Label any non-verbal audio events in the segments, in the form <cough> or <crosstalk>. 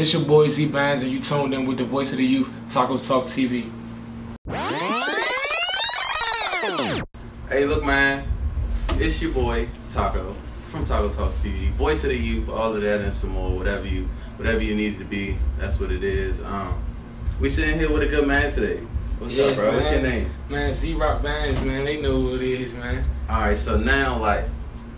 This your boy Z Bands, and you tuned in with the voice of the youth, Taco Talk TV. Hey, look, man, it's your boy Taco from Taco Talk TV, voice of the youth, all of that and some more, whatever you, whatever you need it to be. That's what it is. Um, we sitting here with a good man today. What's Yeah, up, bro? What's your name? Man, Z-Roc Bands, man, they know who it is, man. All right, so now, like,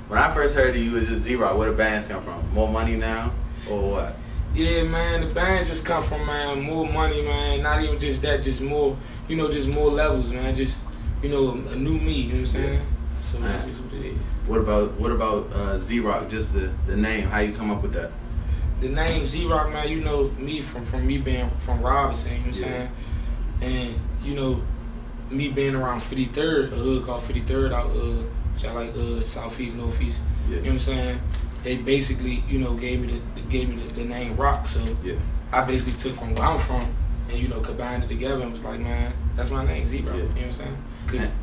when I first heard of you, it was just Roc. Where the bands come from? More money now, or what? Yeah, man, the bands just come from, man, more money, man. Not even just that, just more, you know, just more levels, man. Just, you know, a new me, you know what I'm saying? So that's Man. just what it is. What about what about uh, Z-Roc? Just the the name. How you come up with that? the name Z-Roc, man, you know me from from me being from Robinson, you know what I'm Yeah. saying? And you know, me being around 53rd, a hood called 53rd out uh which I like uh southeast, northeast, Yeah. you know what I'm saying? They basically, you know, gave me the gave me the, the name Roc. So Yeah. I basically took from where I'm from and you know, combined it together and was like, man, that's my name, Z-Roc. Yeah. You know what I'm saying? Cause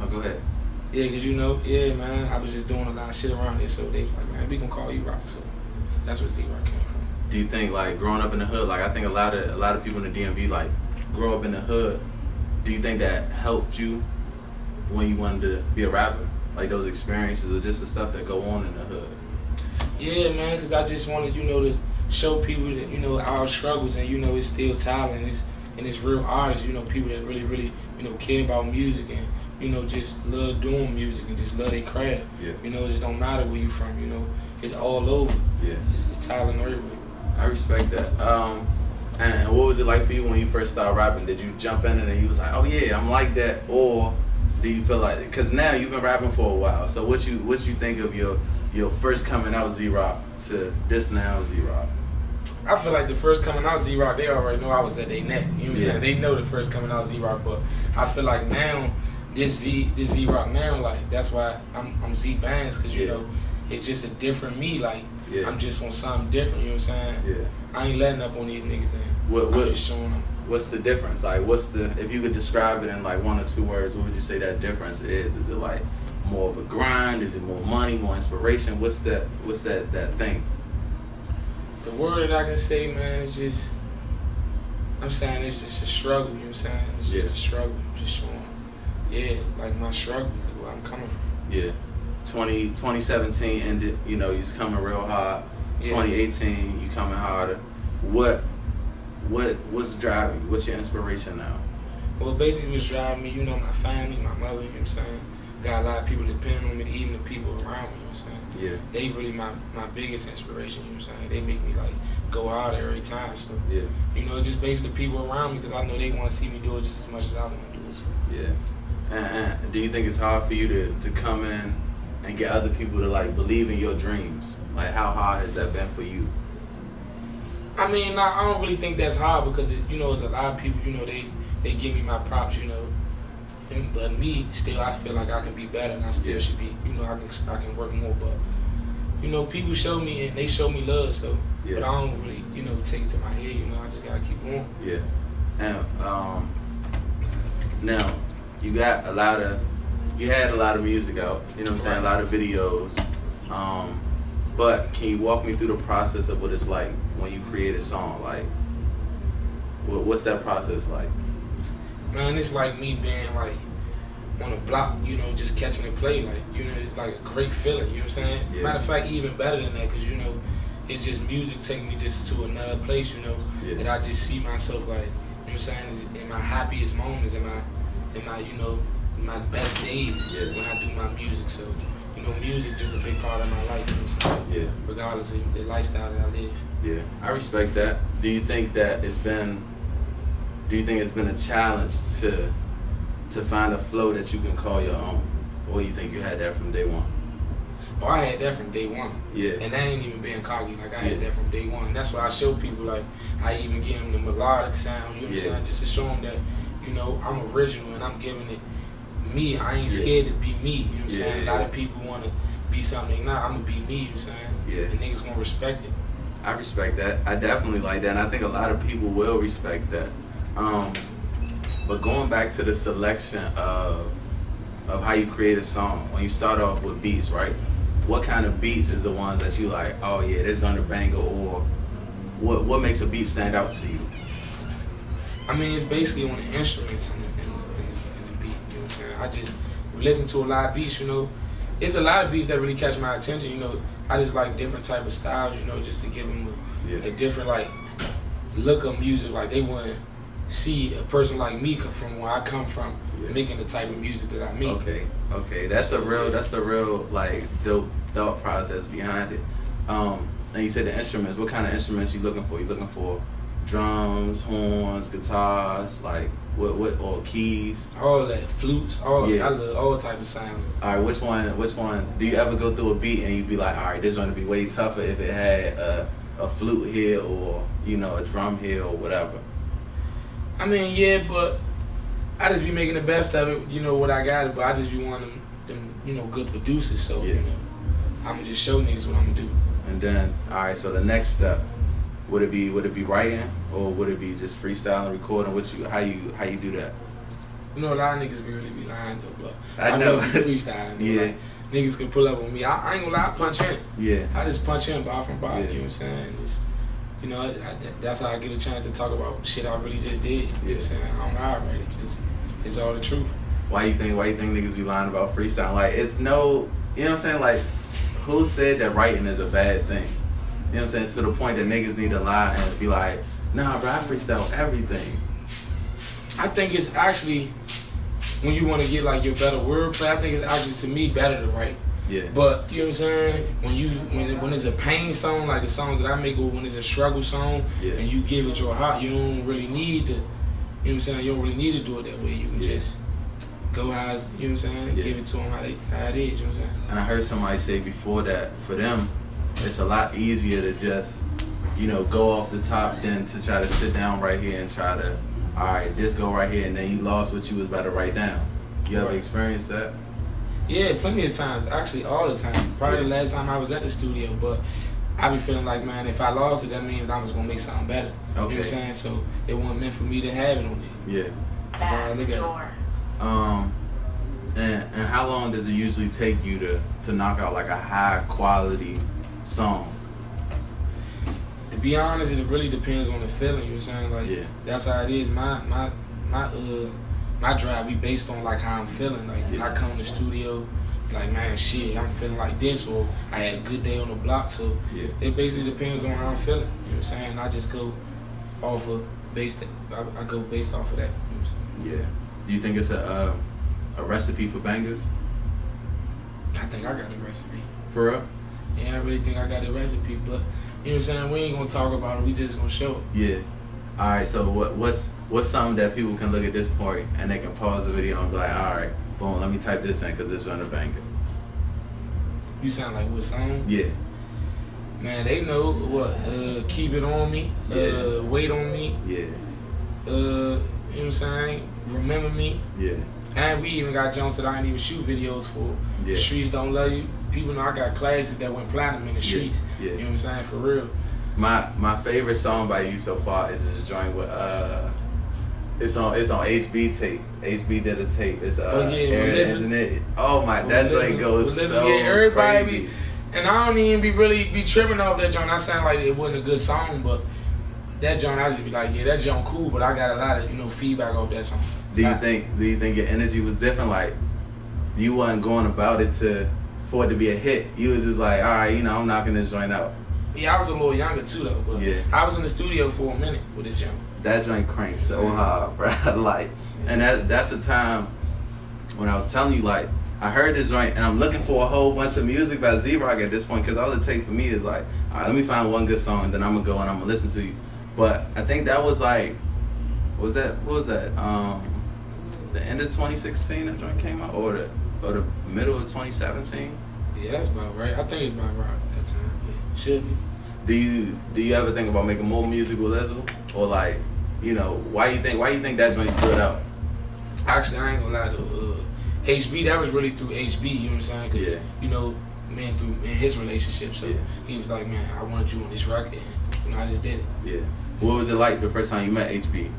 Oh, go ahead. yeah, cause you know, yeah, man, I was just doing a lot of shit around it, so they was like, man, we gonna call you Roc. So that's where Z-Roc came from. do you think like growing up in the hood like i think a lot of a lot of people in the dmv like grow up in the hood do you think that helped you when you wanted to be a rapper like those experiences or just the stuff that go on in the hood Yeah, man, because I just wanted, you know, to show people that, you know, our struggles and, you know, it's still talent. It's, and it's real artists, you know, people that really, really, you know, care about music and, you know, just love doing music and just love their craft. Yeah. You know, it just don't matter where you're from, you know, it's all over. yeah It's, it's talent everywhere. i respect that um and, what was it like for you when you first started rapping did you jump in and you was like oh yeah i'm like that or do you feel like because now you've been rapping for a while so what you what you think of your your first coming out z-roc to this now z-roc I feel like the first coming out Z-Roc, they already know I was at their neck. You know what I'm Yeah. saying? They know the first coming out Z-Roc, but I feel like now this Z this Z-Roc now, like that's why I'm I'm Z Bands because you Yeah. know it's just a different me. Like Yeah. I'm just on something different. You know what I'm saying? yeah I ain't letting up on these niggas. And What- I'm just showing them. what's the difference? Like, what's the if you could describe it in like one or two words, what would you say that difference is? Is it like more of a grind? Is it more money, more inspiration? What's that? What's that that thing? The word that I can say, man, is just I'm saying it's just a struggle. You know what I'm saying? It's just Yeah. a struggle. I'm just showing. Yeah, like my struggle, like where I'm coming from. Yeah, 20, 2017 ended. You know, you was coming real hard. Yeah. 2018, you coming harder. What what what's driving? you? What's your inspiration now? Well, basically, what's driving me, you know, my family, my mother, you know what I'm saying? Got a lot of people depending on me, even the people around me, you know what I'm saying? Yeah, They really my, my biggest inspiration, you know what I'm saying? They make me, like, go out every time. So, yeah, you know, just basically people around me because I know they want to see me do it just as much as I want to do it. So, yeah. And, and do you think it's hard for you to to come in and get other people to like believe in your dreams? Like, how hard has that been for you? I mean, I, I don't really think that's hard because, it, you know, there's a lot of people, you know, they, they give me my props, you know. And, but me, still, I feel like I can be better and I still Yeah. should be, you know, I can, I can work more. But, you know, people show me and they show me love, so. Yeah. But I don't really, you know, take it to my head, you know, I just gotta keep going. Yeah. And um, now you got a lot of you had a lot of music out. You know what I'm saying? A lot of videos. Um, but can you walk me through the process of what it's like when you create a song? Like, what, what's that process like? Man, it's like me being like on a block, you know, just catching a play. Like, you know, it's like a great feeling, you know what I'm saying? Yeah. Matter of fact, even better than that, because, you know, it's just music taking me just to another place, you know, Yeah. and I just see myself like, you know what I'm saying, in my happiest moments, in my, in my, you know, my best days Yeah. when I do my music. So, you know, music just a big part of my life, you know what I'm saying? Yeah. Regardless of the lifestyle that I live. Yeah, I respect that. Do you think that it's been? Do you think it's been a challenge to to find a flow that you can call your own, or do you think you had that from day one? Oh, I had that from day one. Yeah. And I ain't even being cocky. Like, I had that from day one. And that's why I show people, like, I even give them the melodic sound, you know what Yeah. I'm saying? Just to show them that, you know, I'm original and I'm giving it me. I ain't Yeah. scared to be me, you know what I'm Yeah, saying? yeah, A lot of people want to be something not. I'm going to be me, you know what I'm saying? Yeah. And niggas going to respect it. I respect that. I definitely like that, and I think a lot of people will respect that. Um, but going back to the selection of of how you create a song, when you start off with beats, right? What kind of beats is the ones that you like? Oh yeah, this is the banger, or what what makes a beat stand out to you? I mean, it's basically on the instruments and the, and the, and the, and the beat. You know what I'm saying? I just listen to a lot of beats. You know, it's a lot of beats that really catch my attention. You know, I just like different type of styles. You know, just to give them a, Yeah. a different like look of music. Like they wouldn't see a person like me come from where I come from, Yeah. making the type of music that I make. Okay, okay, that's a real, that's a real like dope thought process behind it. Um, and you said the instruments. What kind of instruments you looking for? You looking for drums, horns, guitars, like what, what, or keys? All that flutes, all Yeah. I love all type of sounds. All right, which one? Which one? Do you ever go through a beat and you be like, all right, this is gonna be way tougher if it had a, a flute here or you know a drum here or whatever. I mean, yeah, but I just be making the best of it. You know what I got, but I just be one of them, them you know, good producers. So Yeah. you know, I'ma just show niggas what I'm gonna do. And then, all right, so the next step would it be would it be writing or would it be just freestyling, recording? What you how you how you do that? You know, a lot of niggas be really be lying though, but I know. really be freestyling. Yeah. Like, niggas can pull up on me. I, I ain't gonna lie, I punch in. Yeah, I just punch in bar from bar. Yeah. You know what I'm saying? Just, you know, I, that's how I get a chance to talk about shit I really just did. You know what I'm saying? I don't lie already. It's, it's all the truth. why you think why you think niggas be lying about freestyle? Like it's no, you know what I'm saying? Like who said that writing is a bad thing? You know what I'm saying? It's To the point that niggas need to lie and be like, nah, bro, I freestyle everything. I think it's actually when you want to get like your better wordplay. I think it's actually to me better to write. Yeah, But you know what I'm saying? When you when when it's a pain song like the songs that I make, or when it's a struggle song, Yeah. and you give it your heart, you don't really need to. You know what I'm saying? You don't really need to do it that way. You can Yeah. just go how it's, you know what I'm saying? Yeah. Give it to them how, they, how it is. You know what I'm saying? and I heard somebody say before that for them, it's a lot easier to just, you know, go off the top than to try to sit down right here and try to, all right, this go right here, and then you lost what you was about to write down. You ever Right. experienced that? Yeah, plenty of times. Actually, all the time. Probably the last time I was at the studio, but I be feeling like, man, if I lost it, that means I was gonna make something better. Okay. You know what Okay. I'm saying? So it wasn't meant for me to have it on there. Yeah. That's how I look at it. Um, and and how long does it usually take you to to knock out like a high quality song? To be honest, it really depends on the feeling. You know what I'm saying? Like Yeah. that's how it is. My my my uh my drive be based on like how I'm feeling. Like when I come in the studio, like man, shit, I'm feeling like this, or I had a good day on the block. So Yeah. it basically depends on how I'm feeling. You know what I'm saying? I just go off of based. I, I go based off of that. You know what I'm saying? Yeah. Do you think it's a uh, a recipe for bangers? I think I got the recipe. For real? Yeah, I really think I got the recipe, but you know what I'm saying? We ain't gonna talk about it. We just gonna show it. Yeah. All right. So what what's what's something that people can look at this point and they can pause the video and be like, all right, boom, let me type this in because this is on the banger. You sound like what song? Yeah. Man, they know what. Uh, keep it on me. Yeah. Uh, wait on me. Yeah. Uh, you know what I'm saying? Remember me. Yeah. And we even got Jones that I didn't even shoot videos for. Yeah. The streets don't love you. People know I got classes that went platinum in the Yeah. streets. Yeah. You know what I'm saying? For real. My my favorite song by you so far is this joint with uh it's on it's on HB tape. HB did a tape. It's uh Oh, yeah, Aaron, isn't it? Oh my that joint goes so yeah, everybody crazy. be- And I don't even be really be tripping off that joint. I sound like it wasn't a good song, but that joint I just be like, yeah, that joint cool, but I got a lot of, you know, feedback off that song. do you think do you think your energy was different? Like you wasn't going about it to for it to be a hit. You was just like, all right, you know, I'm knocking this joint out. Yeah, I was a little younger too though, but Yeah. I was in the studio for a minute with the joint. That joint cranks so hard, <laughs> bro. like, and that that's the time when I was telling you, like, I heard this joint, and I'm looking for a whole bunch of music by Z-Roc at this point, because all it takes for me is like, all right, let me find one good song, then I'm gonna go and I'm gonna listen to you. But I think that was like, what was that? What was that? Um, the end of 2016 that joint came out, or the or the middle of 2017. Yeah, that's about right. I think it's about right that time. Yeah, should be. Do you do you ever think about making more music with Lizzo, or like, you know, why you think why you think that joint stood out? Actually, I ain't gonna lie to uh, HB. That was really through HB. You know what I'm saying? Cause Yeah. you know, man, through in his relationship. So Yeah. he was like, man, I want you on this record, and you know, I just did it. Yeah. What was it like the first time you met HB?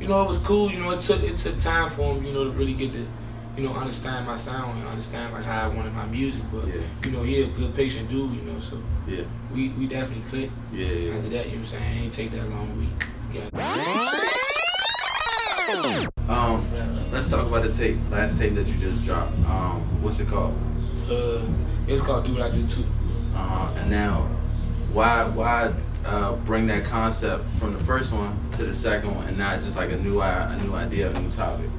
You know, it was cool. You know, it took it took time for him. You know, to really get to, you know, understand my sound and understand like how I wanted my music. But Yeah. you know, he a good patient dude, you know, so Yeah. we, we definitely clicked. Yeah. yeah. After that, you know what I'm saying? It ain't take that long. We Um, let's talk about the tape. Last tape that you just dropped. Um, what's it called? uh it's called Do What I Do Too. Uh, and now, why why uh, bring that concept from the first one to the second one, and not just like a new a new idea, a new topic?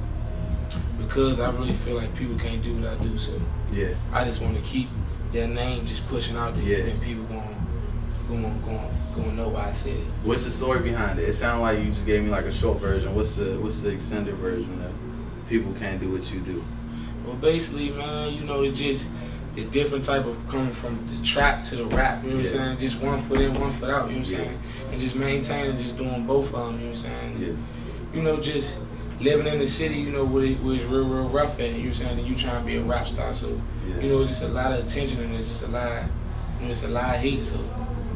Because I really feel like people can't do what I do, so Yeah. I just want to keep their name just pushing out there. Yeah. Then people going going going going know why I said it. What's the story behind it? It sounded like you just gave me like a short version. What's the what's the extended version that people can't do what you do? Well, basically, man, you know, it's just a different type of coming from the trap to the rap. You know what Yeah. I'm saying? Just one foot in, one foot out. You know what I'm Yeah. saying? And just maintaining, just doing both of them. You know what I'm saying? Yeah. You know, just living in the city. You know, where, it, where it's real, real rough at. You know what I'm saying? And you trying to be a rap star, so you know, it's just a lot of attention and it's just a lot. You know, it's a lot of hate. So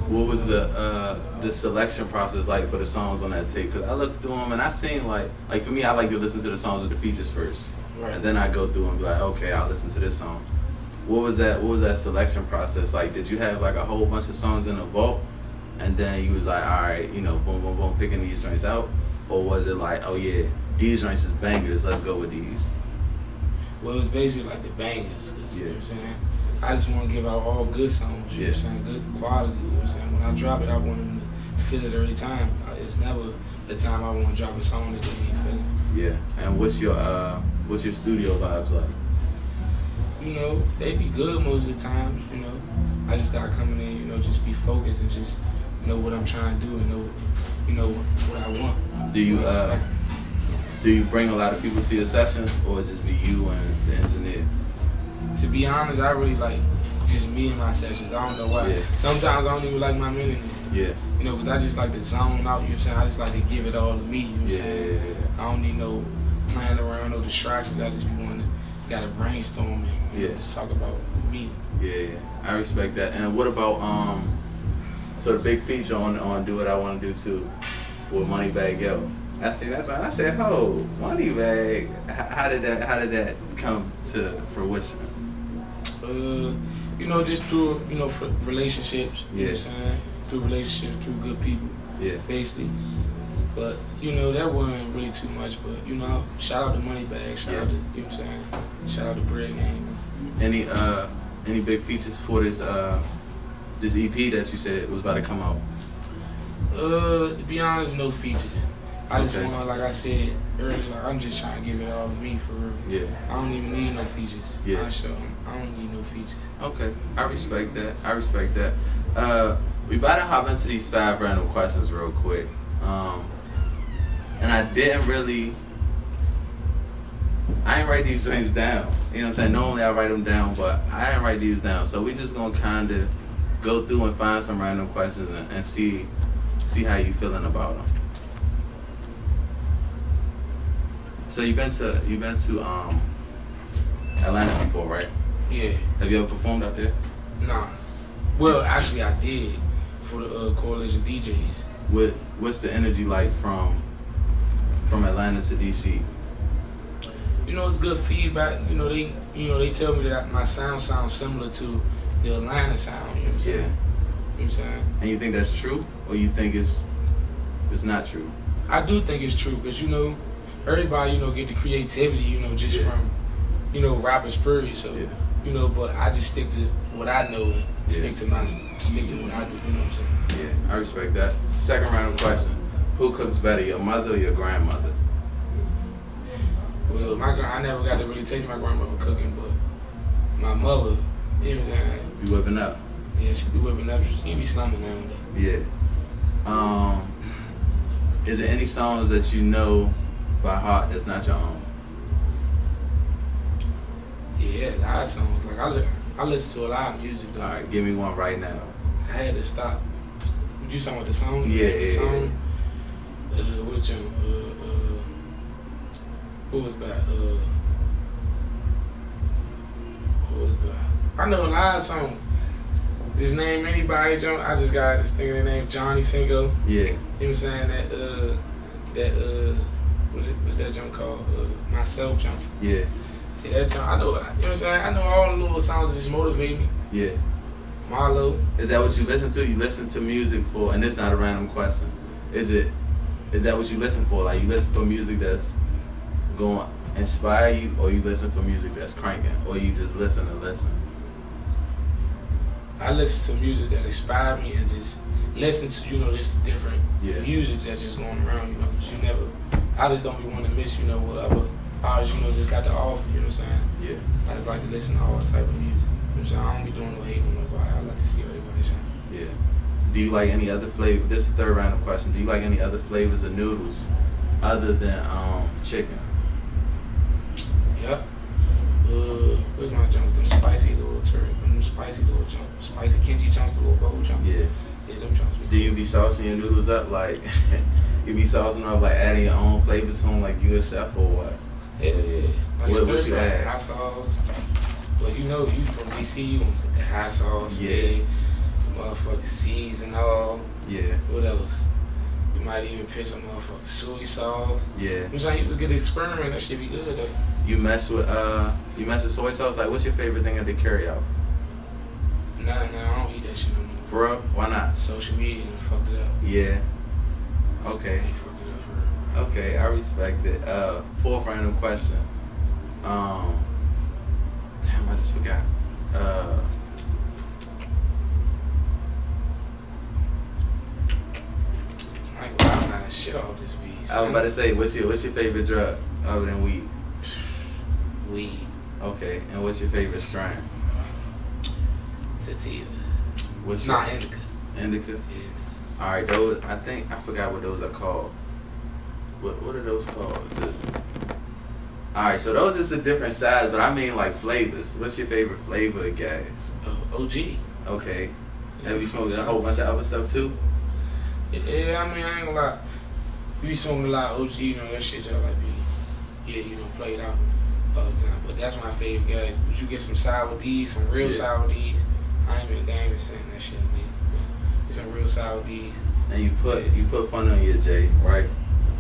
What was the uh, the selection process like for the songs on that tape? Cause I looked through them and I seen like like for me, I like to listen to the songs with the features first, and then I go through and be like, okay, I'll listen to this song. What was that? What was that selection process like? Did you have like a whole bunch of songs in the vault, and then you was like, all right, you know, boom, boom, boom, picking these joints out, or was it like, oh yeah, these joints is bangers, let's go with these? Well, it was basically like the bangers. You know Yeah. what I'm saying? I just want to give out all good songs. You know what I'm Yeah. saying? Good quality. You know what I'm saying? When I drop it, I want them to feel it every time. It's never the time I want to drop a song that they ain't feeling. Yeah. And what's your uh, what's your studio vibes like? You know, they be good most of the time. You know, I just gotta come in. You know, just be focused and just know what I'm trying to do and know, you know, what I want. Do you uh, do you bring a lot of people to your sessions, or just be you and the engineer? To be honest, I really like just me and my sessions. I don't know why. Yeah. Sometimes I don't even like my minute. Yeah. You know, because I just like to zone out, you know what I'm saying? I just like to give it all to me, you know what I'm Yeah. saying? I don't need no playing around, no distractions. I just be wanting to, gotta brainstorm and Yeah. just talk about me. Yeah, yeah, I respect that. And what about um, so the big feature on on Do What I Want to Do Too with Moneybagg Yo? I seen that one. I said, "Oh, money bag. how did that how did that come to fruition?" Uh, you know, just through, you know, for relationships, you know Yeah. what I'm saying? Through relationships, through good people, Yeah, basically. But, you know, that wasn't really too much. But, you know, shout out to Moneybagg, shout Yeah. out to, you know what I'm saying? Shout out to Bread Game. any uh any big features for this uh this EP that you said was about to come out? Uh, to be honest, no features. I just Okay. want, like I said earlier, like I'm just trying to give it all to me for real. Yeah. I don't even need no features. Yeah. I show 'em. I don't need no features. Okay, I respect that. I respect that. Uh, we about to hop into these five random questions real quick. Um, and I didn't really, I didn't write these things down. You know what I'm saying? Normally I write them down, but I didn't write these down. So we just gonna kind of go through and find some random questions and, and see, see how you feeling about them. So you've been to you've been to um Atlanta before, right? Yeah. Have you ever performed out there? Nah. Well, actually, I did for the uh, Coalition DJs. What What's the energy like from from Atlanta to DC? You know, it's good feedback. You know, they you know they tell me that my sound sounds similar to the Atlanta sound. You know what I'm saying? Yeah. You know what I'm saying? And you think that's true, or you think it's it's not true? I do think it's true because you know everybody you know get the creativity you know just Yeah. from you know rappers period. So Yeah. you know, but I just stick to what I know and Yeah. stick to my stick to what I do. You know what I'm saying? Yeah, I respect that. Second round of question: Who cooks better, your mother or your grandmother? Well, my I never got to really taste my grandmother cooking, but my mother, you know what I'm saying? Be whipping up? Yeah, she be whipping up. She be slumming now and then. Yeah. Um, is there any songs that you know by heart that's not your own? Yeah, a lot of songs. Like I, li- I listen to a lot of music though. All right, give me one right now. I had to stop. You talking about the song? Yeah, the yeah, song. Uh, what Jim? Uh, uh, who was back? Uh, who was back? I know a lot of songs. Just name anybody, John. I just got just think of the name Johnny Singo. Yeah. You know what I'm saying? That uh, that uh, what's it? What's that jump called? Uh, myself jump. Yeah. Yeah, that jump, I know, you know what I'm saying? I know all the little songs that just motivate me. Yeah. Marlo. Is that what you listen to? You listen to music for, and it's not a random question. Is it? Is that what you listen for? Like you listen for music that's going inspire you, or you listen for music that's cranking, or you just listen to listen? I listen to music that inspire me and just listen to, you know, this different Yeah. music that's just going around, you know, you never, I just don't be wanting to miss, you know, whatever artists, you know, just got to offer, you know what I'm saying? Yeah. I just like to listen to all type of music. You know what I'm saying? I don't be doing no hating on nobody. I like to see everybody shine. Yeah. Do you like any other flavor? This is the third round of question. Do you like any other flavors of noodles other than um chicken? Yep. Uh, where's my junk? Them spicy little turkey. Them spicy little junk. Spicy kimchi chunks, the little bowl chunks. Yeah. Yeah, them chunks. Do you be saucing your noodles up like <laughs> you be saucing them up like adding your own flavors to them like you a chef or what? Yeah, yeah. Like What- what you fry, add? Hot sauce. Well, you know, you from DC, you the hot sauce, Yeah. yeah. motherfucking seeds and all. Yeah. What else? You might even put some motherfucking soy sauce. Yeah. You know I'm saying? You just get to experiment. That shit be good, though. You mess with uh you mess with soy sauce? Like what's your favorite thing at the carry out? Nah, nah, I don't eat that shit no more. For real? Why not? Social media fucked it up. Yeah. Okay. They fucked it up for real. Okay, I respect it. Uh fourth random question. Um Damn, I just forgot. Uh I ain't gonna. Shit off this weed. I was about to say, what's your what's your favorite drug other than weed? <sighs> Weed. Okay, and what's your favorite strain? Sativa. What's your Nah, indica. indica? Yeah. All right, those I think I forgot what those are called. What what are those called? The- all right, so those is a different size, but I mean like flavors. What's your favorite flavor of gas? Oh, OG. Okay, Yeah, have you smoked a whole bunch of other stuff too? Yeah, I mean, I ain't gonna lie. We smoking a lot of OG, you know, that shit just like be, yeah, you know, played out all the time. But that's my favorite guys. But you get some sour D's, some real Yeah. sour D's. I ain't been damn saying that shit, man. Some real sour D's. And you put you put fun on your J, right?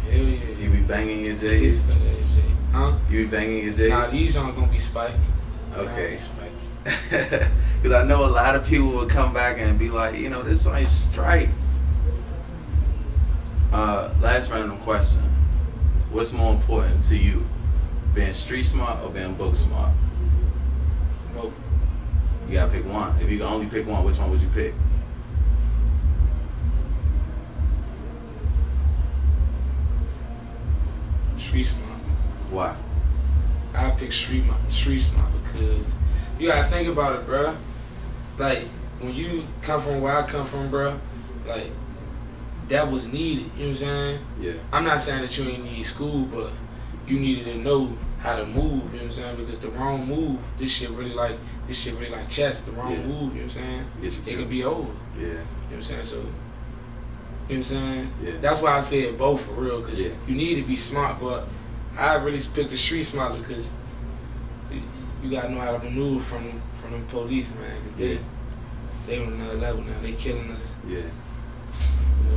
Hell yeah. You be banging your J's. better than J. Huh? You be banging your J's. Nah, these songs don't be spiked. Okay. Because <laughs> I know a lot of people would come back and be like, you know, this song is straight. Uh, last random question. What's more important to you? Being street smart or being book smart? Both. You gotta pick one. If you could only pick one, which one would you pick? Street smart. Why? I pick street street smart because you gotta think about it, bruh. Like when you come from where I come from, bruh, like that was needed. You know what I'm saying? Yeah. I'm not saying that you ain't need school, but you needed to know how to move. You know what I'm saying? Because the wrong move, this shit really like this shit really like chess. The wrong Yeah. move, you know what I'm saying? It could be over. Yeah. You know what I'm saying? So, you know what I'm saying? Yeah. That's why I said both for real, because Yeah. you need to be smart, but I really picked the street smarts because you, you gotta know how to maneuver from from them police, man, because Yeah. they they on another level now. They killing us. Yeah. You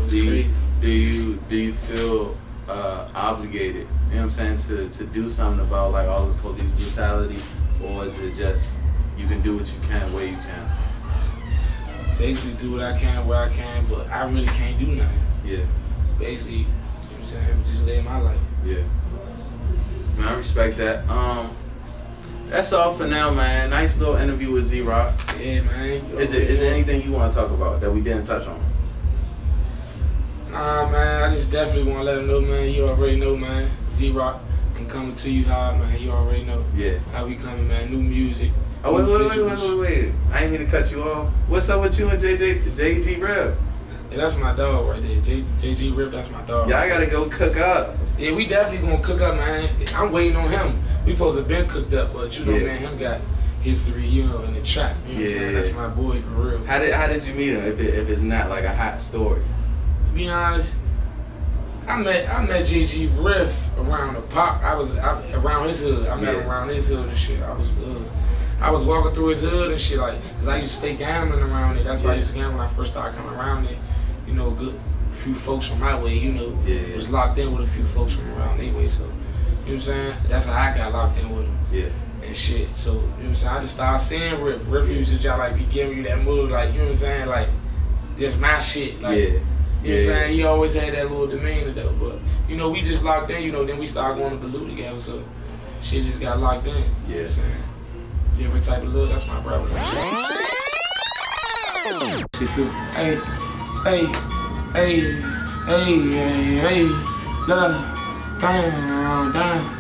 know, Do you, crazy. do you do you feel uh, obligated? You know what I'm saying to to do something about like all the police brutality, or is it just you can do what you can where you can? Basically, do what I can where I can, but I really can't do nothing. Yeah. Basically, you know what I'm saying? Just live my life. Yeah. Man, I respect that. Um, that's all for now, man. Nice little interview with Z-Roc. Yeah, man. Is it there anything you want to talk about that we didn't touch on? Nah, man, I just definitely want to let them know, man. You already know, man. Z-Roc, I'm coming to you hard, man. You already know Yeah. how we coming, man. New music. Oh wait, wait, wait, wait, wait, wait. I ain't mean to cut you off. What's up with you and JJ JG Rev? Yeah, that's my dog right there. J, JG Rip, that's my dog. Y'all gotta go cook up. Yeah, we definitely gonna cook up, man. I'm waiting on him. We supposed to been cooked up, but you know, Yeah. man, him got history, you know, in the trap. You know what I'm saying? Yeah. That's my boy for real. How did how did you meet him? If it, if it's not like a hot story. To be honest, I met I met JG Riff around the park. I was I, around his hood. I met him Yeah. around his hood and shit. I was uh, I was walking through his hood and shit like, cause I used to stay gambling around it. That's why I used to gamble when I first started coming around it. You know, a good few folks from my way. You know, Yeah, yeah. was locked in with a few folks from around their way. So, you know what I'm saying? That's how I got locked in with him. Yeah. and shit. So, you know what I'm saying? I just started seeing Riff. Riff used to just like be giving you that move, like, you know what I'm saying? Like, just my shit. Like, yeah. You know what I'm saying? He always had that little demeanor though. But, you know, we just locked in, you know, then we started going to Baloo together. So, shit just got locked in. You know what Yeah. I'm saying? Different type of look. That's my brother. Shit too. Hey, hey, hey, hey, hey, hey, look, damn, damn.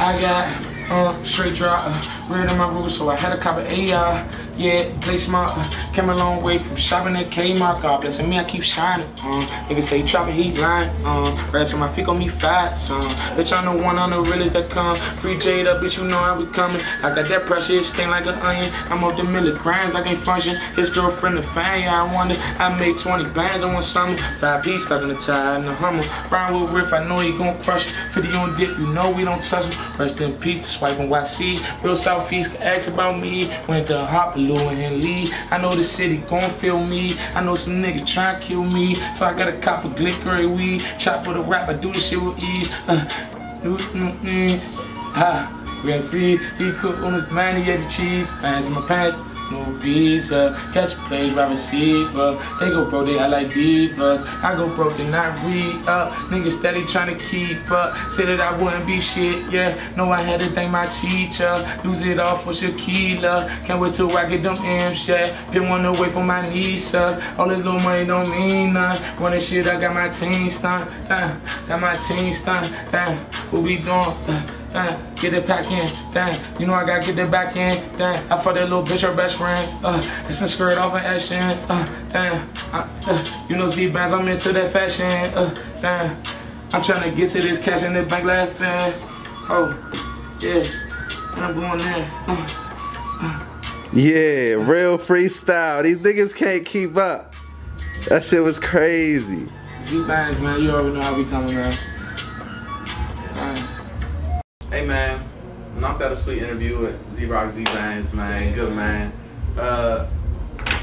I got uh, straight drop, uh, red in my roof, so I had a cop of AI. Yeah, place my uh, came a long way from shopping at Kmart. God bless me, I keep shining. Uh, niggas say dropping, he lying. Uh, rats on my feet on me fast. Uh, bitch, I know one on the realest that come. Free Jade bitch, you know I be coming. I got that pressure, it sting like an onion. I'm up the milligrams, I can't function. His girlfriend a fan, yeah, I wonder. I made 20 bands in one summer. Five P stuck in the tie, in the Hummer. Ryan with Riff, I know he gon' crush it. 50 on dip, you know we don't touch him. Rest in peace, the swiping YC. Real Southeast can ask about me. Went to Hot Blue and Lee. I know the city gon' feel me. I know some niggas tryna kill me. So I got a cop of glicker weed. Chop with a rap, I do this shit with ease. Uh, mm, mm, mm. Ah, red free, he cook on his man, he had the cheese. Hands in my pants, no visa. Catch plays, right receiver. They go broke, they act like divas. I go broke, they not re up. Niggas steady trying to keep up. Said that I wouldn't be shit, yeah. No, I had to thank my teacher. Lose it all for Shaquila. Can't wait till I get them M's, yeah. Been one away from my nieces. All this little money don't mean nothing. Running shit, I got my team. Uh, got my team. Damn, what we doing? Uh, Damn, get it back in, damn. You know I gotta get it back in, damn. I fucked that little bitch, her best friend. Uh, it's a skirt off of action. Uh, damn. I, uh, you know Z bands, I'm into that fashion. Uh, damn. I'm trying to get to this cash in the bank laughing. Oh, yeah. And I'm going there. Uh, Yeah, real freestyle. These niggas can't keep up. That shit was crazy. Z bands, man. You already know how we coming, man. Knocked out a sweet interview with Z-Roc Z Bands, man. Good man. Uh,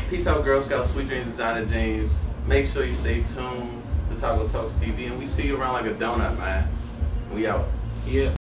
peace out, Girl Scout, Sweet Dreams, Designer James. Make sure you stay tuned to Taco Talks TV, and we see you around like a donut, man. We out. yeah.